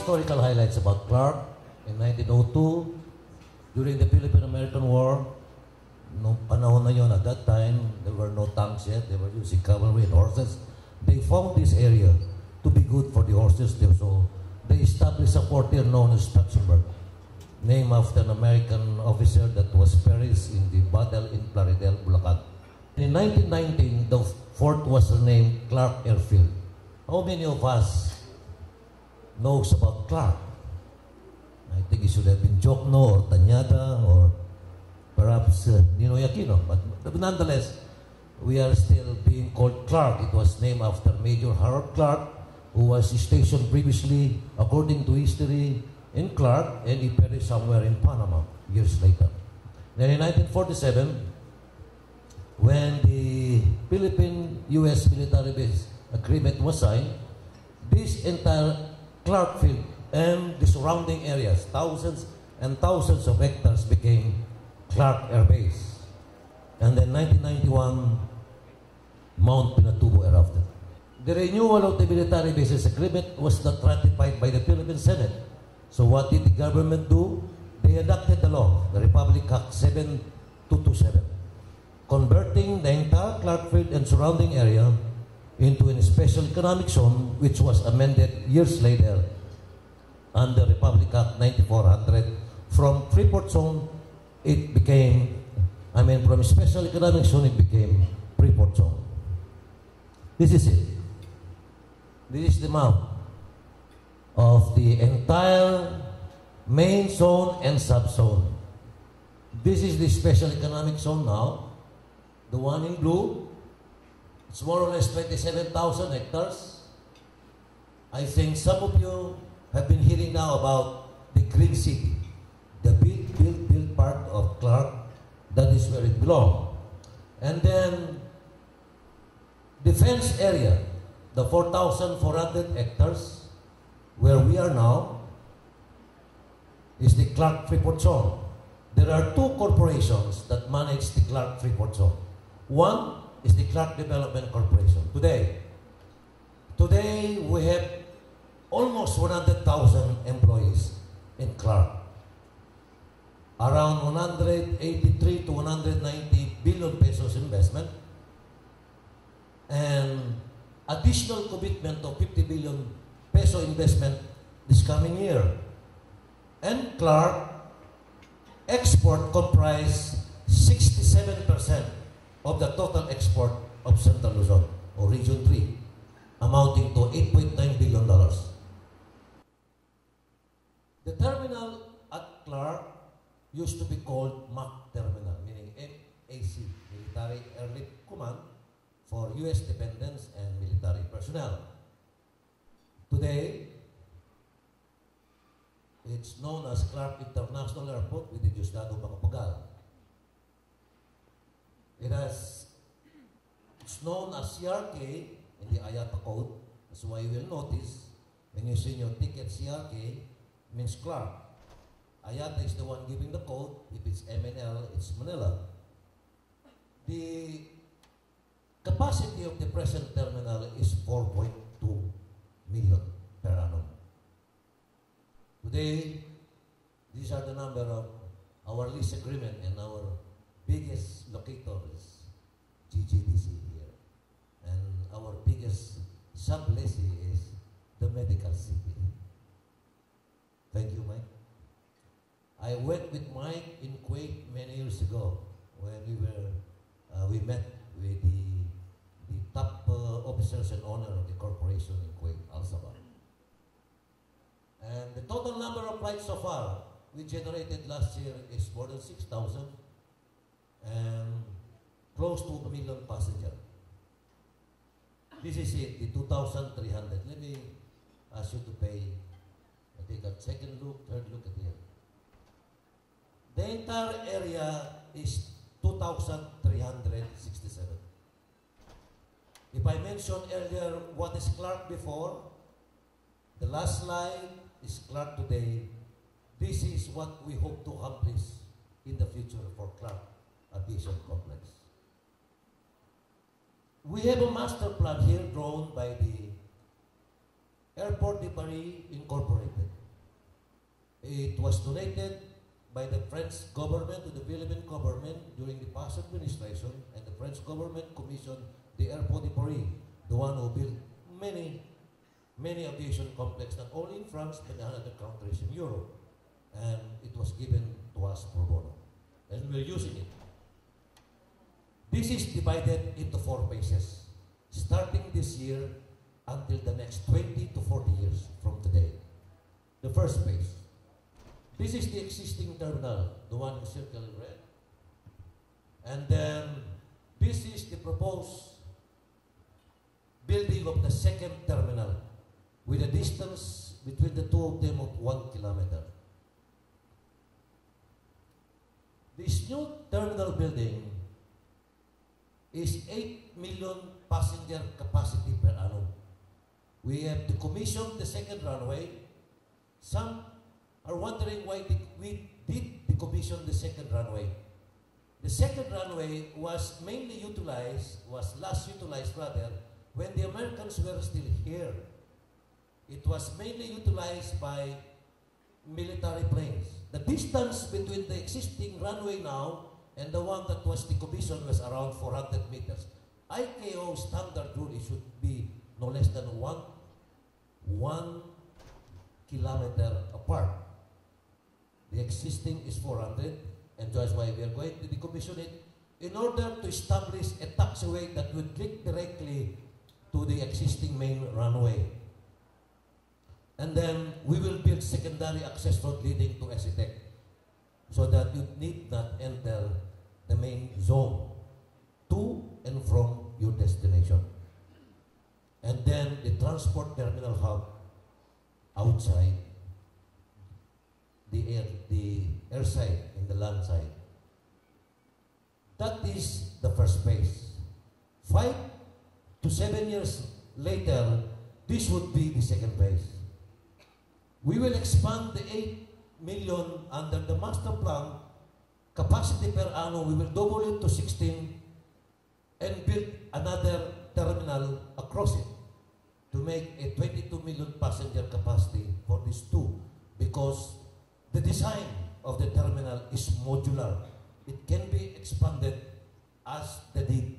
historical highlights about Clark in 1902 during the Philippine-American War. No panahon na yon, at that time, there were no tanks yet. They were using cavalry and horses. They found this area to be good for the horses. There, so they established a here known as Plattsburgh, named after an American officer that was perished in the battle in Plaridel, Bulacan. In 1919, the fort was renamed Clark Airfield. How many of us knows about Clark? I think it should have been Jokno or Tanyada or perhaps uh, Ninoy Aquino. But, but nonetheless, we are still being called Clark. It was named after Major Harold Clark, who was stationed previously, according to history, in Clark, and he perished somewhere in Panama years later. Then in 1947, when the Philippine-U.S. military base agreement was signed, this entire Clark Field and the surrounding areas, thousands and thousands of hectares became Clark Air Base. And then 1991, Mount Pinatubo erupted. The renewal of the military bases agreement was not ratified by the Philippine Senate. So what did the government do? They adopted the law, the Republic Act 7227, converting the entire Clark Field and surrounding area into a special economic zone, which was amended years later under Republic Act 9400. From Freeport Zone, it became, I mean, from special economic zone, it became Freeport Zone. This is it. This is the map of the entire main zone and subzone. This is the special economic zone now. The one in blue, it's more or less 27,000 hectares. I think some of you have been hearing now about the Green City, the build, build, build part of Clark. That is where it belongs. And then the fence area, the 4,400 hectares, where we are now, is the Clark Freeport Zone. There are two corporations that manage the Clark Freeport Zone. One is the Clark Development Corporation. Today, today we have almost 100,000 employees in Clark. Around 183 to 190 billion pesos investment and additional commitment of 50 billion peso investment this coming year. And Clark export comprise 67% of the total export of Central Luzon or Region 3 amounting to $8.9 billion. The terminal at Clark used to be called MAC Terminal, meaning MAC, Military Airlift Command, for U.S. dependents and military personnel. Today, it's known as Clark International Airport with the Diosdado Macapagal. It has, it's known as CRK in the IATA code. That's why you will notice when you see your ticket CRK means Clark. IATA is the one giving the code. If it's MNL, it's Manila. The capacity of the present terminal is 4.2 million per annum. Today, these are the number of our lease agreement and our biggest locator is GGDC here. And our biggest sub-lessee is the medical city. Thank you, Mike. I went with Mike in Kuwait many years ago when we were, uh, we met with the, the top uh, officers and owner of the corporation in Kuwait, Al Sabah. And the total number of flights so far we generated last year is more than 6,000 and close to a million passengers. This is it, the 2,300. Let me ask you to pay, I take a second look, third look at here. The entire area is 2,367. If I mentioned earlier what is Clark before, the last slide is Clark today. This is what we hope to accomplish in the future for Clark Aviation Complex. We have a master plan here drawn by the Airport de Paris Incorporated. It was donated by the French government to the Philippine government during the past administration, and the French government commissioned the Airport de Paris, the one who built many, many aviation complexes, not only in France, but in other countries in Europe. And it was given to us pro bono. And we're using it. This is divided into four phases, starting this year until the next 20 to 40 years from today. The first phase. This is the existing terminal, the one circled in red. And then this is the proposed building of the second terminal with a distance between the two of them of one kilometer. This new terminal building is 8 million passenger capacity per annum. We have to commission the second runway. Some are wondering why we did decommission the second runway. The second runway was mainly utilized, was last utilized rather, when the Americans were still here. It was mainly utilized by military planes. The distance between the existing runway now and the one that was decommissioned was around 400 meters. ICAO standard rule it should be no less than one, one kilometer apart. The existing is 400, and that's why we are going to decommission it in order to establish a taxiway that would link directly to the existing main runway. And then we will build secondary access road leading to SETEC so that you need not enter the main zone to and from your destination. And then the transport terminal hub outside the air, the air side and the land side. That is the first phase. Five to seven years later, this would be the second phase. We will expand the 8 million under the master plan capacity per annum. We will double it to 16 and build another terminal across it to make a 22 million passenger capacity for these two because the design of the terminal is modular. It can be expanded as the need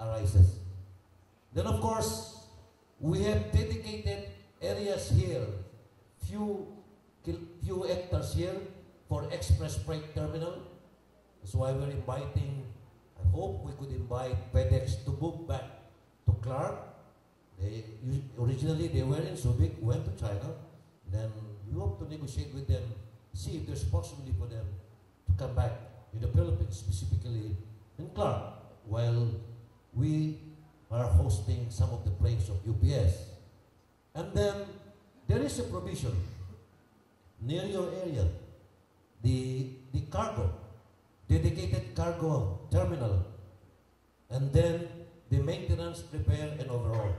arises. Then of course, we have dedicated areas here, few, few hectares here for express freight terminal. That's why we're inviting, I hope we could invite FedEx to move back to Clark. They, originally they were in Subic, went to China, then we hope to negotiate with them, see if there's possibility for them to come back in the Philippines, specifically in Clark, while we are hosting some of the planes of UPS. And then there is a provision near your area, the, the cargo, dedicated cargo terminal, and then the maintenance, repair, and overhaul.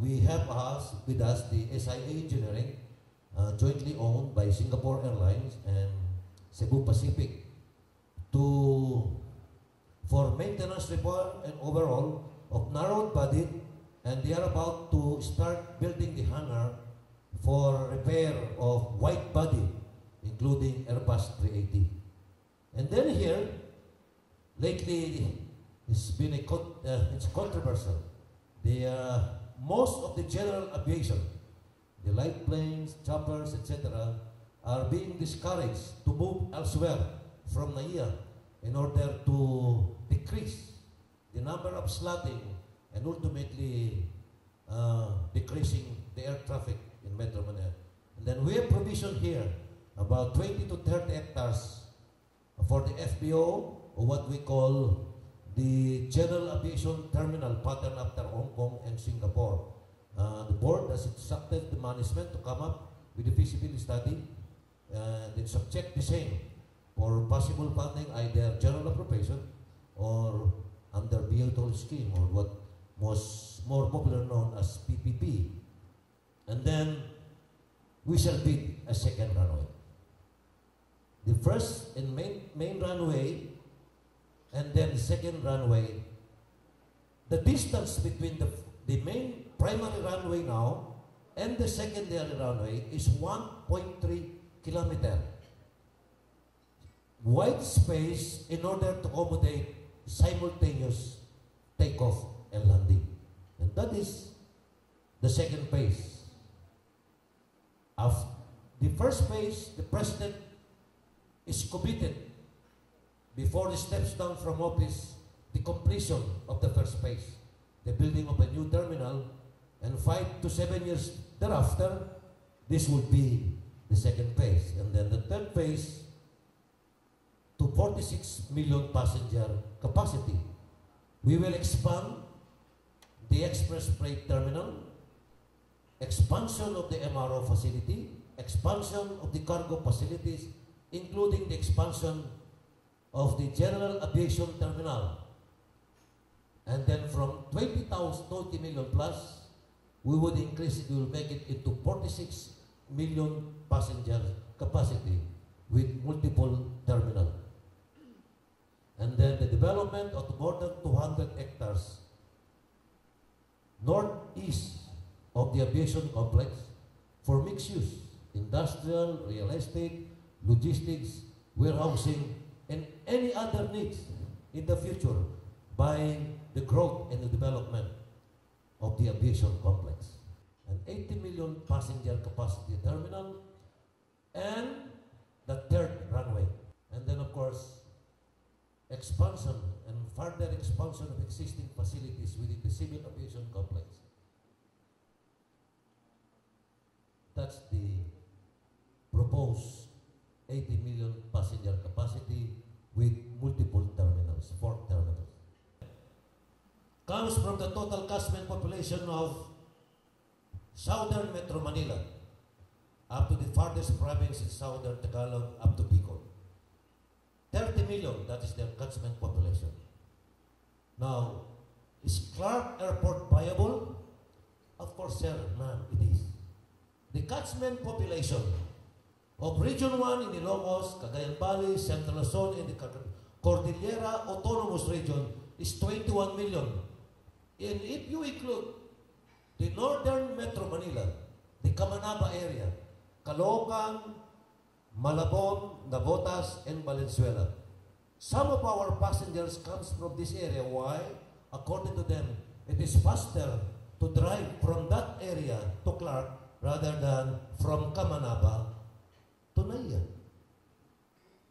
We have us with us the SIA Engineering, uh, jointly owned by Singapore Airlines and Cebu Pacific, to for maintenance, repair, and overhaul of narrowed body, and they are about to start building the hangar for repair of wide body, including Airbus 380. And then here, lately, it's been a uh, it's controversial. The uh, most of the general aviation, the light planes, choppers, etc., are being discouraged to move elsewhere from NAIA in order to decrease the number of slotting and ultimately uh, decreasing the air traffic in Metro Manila. And then we have provision here about 20 to 30 hectares for the FBO or what we call the General Aviation Terminal pattern after Hong Kong and Singapore. Uh, the board has instructed the management to come up with a feasibility study and then subject the same for possible funding either general appropriation or under BOTOL scheme or what was more popular known as we shall build a second runway. The first and main, main runway and then the second runway, the distance between the, the main primary runway now and the secondary runway is 1.3 kilometer. Wide space in order to accommodate simultaneous takeoff and landing. And that is the second phase. Of the first phase, the president is committed before he steps down from office the completion of the first phase, the building of a new terminal, and five to seven years thereafter, this would be the second phase. And then the third phase to 46 million passenger capacity. We will expand the express freight terminal, expansion of the MRO facility, expansion of the cargo facilities, including the expansion of the general aviation terminal. And then from 20,000, 20 million plus, we would increase it, we will make it into 46 million passenger capacity with multiple terminal. And then the development of more than 200 hectares northeast of the aviation complex for mixed use, industrial, real estate, logistics, warehousing, and any other needs in the future by the growth and the development of the aviation complex. An 80 million passenger capacity terminal and the third runway. And then, of course, expansion and further expansion of existing facilities within the civil aviation complex. That's the proposed 80 million passenger capacity with multiple terminals, four terminals. Comes from the total catchment population of southern Metro Manila up to the farthest province in southern Tagalog up to Bicol. 30 million, that is their catchment population. Now, is Clark Airport viable? Of course, sir, ma'am, it is. The catchment population of Region 1 in Ilocos, Cagayan Valley, Central Luzon, and the Cordillera Autonomous Region is 21 million. And if you include the northern Metro Manila, the Camanaba area, Caloocan, Malabon, Navotas, and Valenzuela. Some of our passengers comes from this area. Why? According to them, it is faster to drive from that area to Clark rather than from Kamanaba to Naya.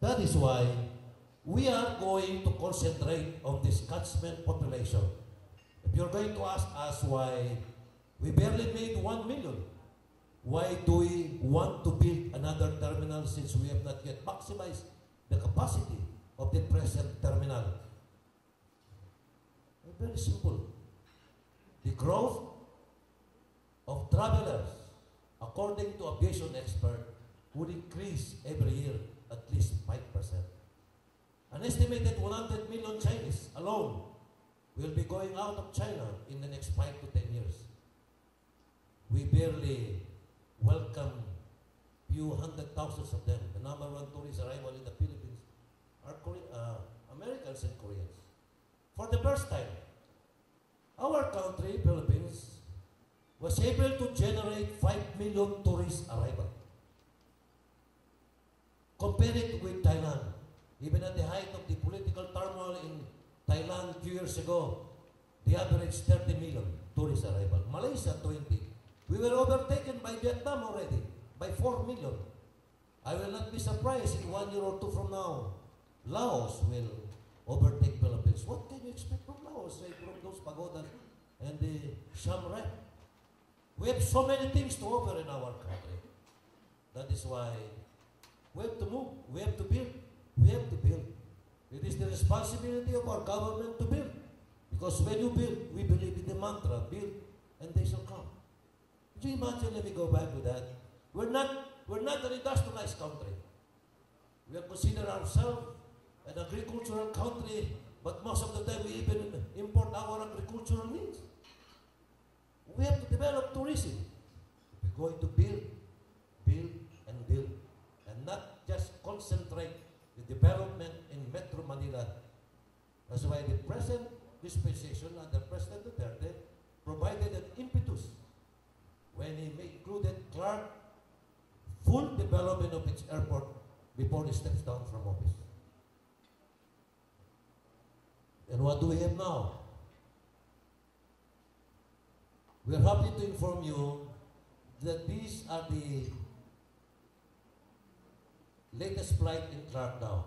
That is why we are going to concentrate on this catchment population. You're going to ask us why we barely made 1 million, why do we want to build another terminal since we have not yet maximized the capacity of the present terminal? Very simple. The growth of travelers, according to aviation expert, would increase every year at least 5%. An estimated 100 million Chinese alone will be going out of China in the next 5 to 10 years. We barely welcome few hundred thousands of them. The number one tourist arrival in the Philippines are uh, Americans and Koreans. For the first time, our country, Philippines, was able to generate 5 million tourist arrival. Compare it with Thailand. Even at the height of the political turmoil in Thailand few years ago, the average 30 million tourist arrival. Malaysia, 20. We were overtaken by Vietnam already by 4 million. I will not be surprised in one year or two from now, Laos will overtake Philippines. What can you expect from Laos? Right, from those pagodas and the Siem Reap. We have so many things to offer in our country. That is why we have to move. We have to build. We have to build. It is the responsibility of our government to build. Because when you build, we believe in the mantra, build and they shall come. Do you imagine, let me go back to that. We're not, we're not an industrialized country. We consider ourselves an agricultural country, but most of the time we even import our agricultural needs. We have to develop tourism. We're going to build, build, and build, and not just concentrate the development in Metro Manila. That's why the present dispensation under President Duterte provided an impetus when he made development of its airport before he steps down from office. And what do we have now? We are happy to inform you that these are the latest flight in Clark now.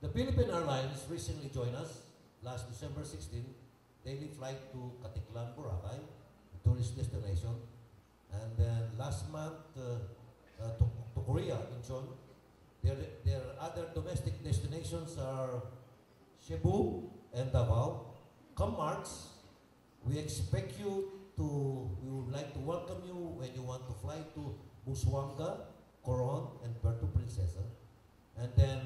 The Philippine Airlines recently joined us last December 16, daily flight to Caticlan, Boracay, tourist destination. And then last month uh, uh, to, to Korea, Incheon. Their, their other domestic destinations are Cebu and Davao. Come March, we expect you to, we would like to welcome you when you want to fly to Busuanga, Coron, and Puerto Princesa. And then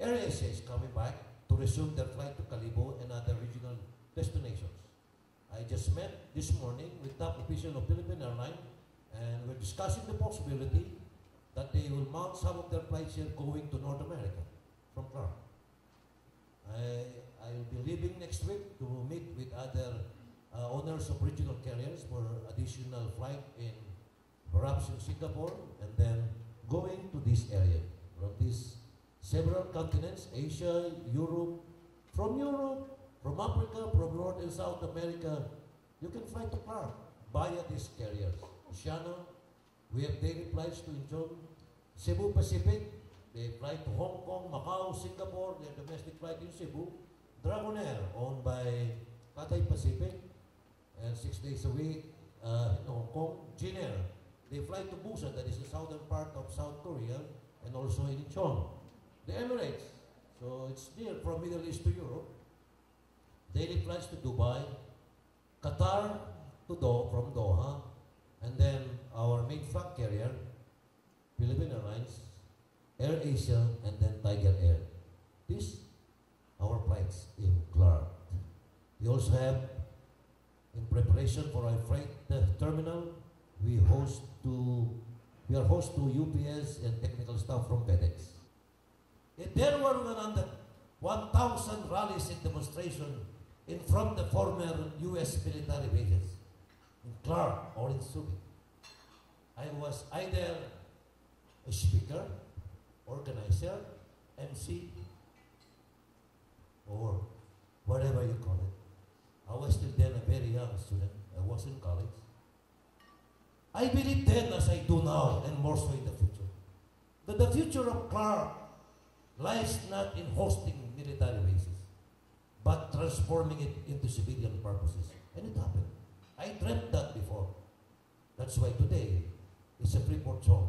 AirAsia is coming back to resume their flight to Kalibo and other regional destinations. I just met this morning with top official of Philippine Airlines and we're discussing the possibility that they will mount some of their flights here going to North America from Clark. I, I will be leaving next week to meet with other uh, owners of regional carriers for additional flight in perhaps in Singapore and then going to this area from these several continents, Asia, Europe, from Europe, from Africa, from North and South America, you can fly to Clark via these carriers. Asiana, we have daily flights to Incheon. Cebu Pacific, they fly to Hong Kong, Macau, Singapore, their domestic flight in Cebu. Dragonair, owned by Cathay Pacific, and six days a week uh, in Hong Kong. Jinair, they fly to Busan, that is the southern part of South Korea, and also in Incheon. The Emirates, so it's near from Middle East to Europe. Daily flights to Dubai, Qatar to Do from Doha, and then our main flag carrier, Philippine Airlines, Air Asia, and then Tiger Air. These our flights in Clark. We also have, in preparation for our freight terminal, we host to we are host to UPS and technical staff from FedEx. If there were 100, 1,000 rallies and demonstrations in front of the former U.S. military bases in Clark or in Subic. I was either a speaker, organizer, MC, or whatever you call it. I was still then a very young student. I was in college. I believe then as I do now, and more so in the future, that the future of Clark lies not in hosting military bases, but transforming it into civilian purposes. And it happened. I dreamt that before. That's why today it's a Freeport zone.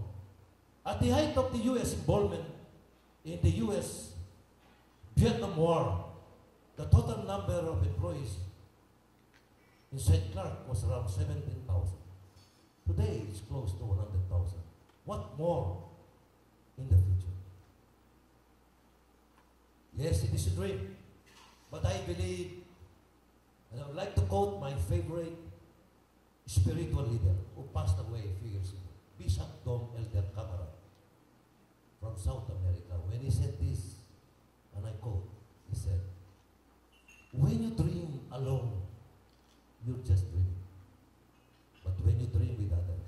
At the height of the U.S. involvement in the U.S. Vietnam War, the total number of employees in St. Clark was around 17,000. Today it's close to 100,000. What more in the future? Yes, it is a dream. But I believe, and I would like to quote my favorite spiritual leader who passed away a few years ago, Bishop Dom Helder Camara from South America. When he said this, and I quote, he said, When you dream alone, you're just dreaming. When you dream with others,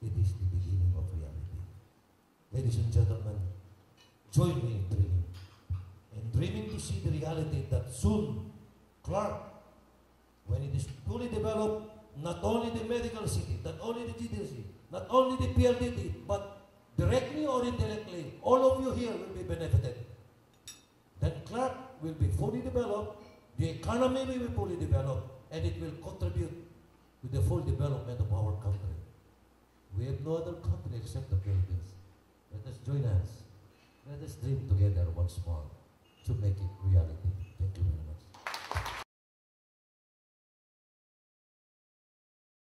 it is the beginning of reality. Ladies and gentlemen, join me in dreaming. And dreaming to see the reality that soon, Clark, when it is fully developed, not only the medical city, not only the GDC, not only the PLDT, but directly or indirectly, all of you here will be benefited. Then Clark will be fully developed, the economy will be fully developed, and it will contribute to the full development of our country. We have no other country except the Philippines. Let us join hands. Let us dream together once more to make it reality. Thank you very much.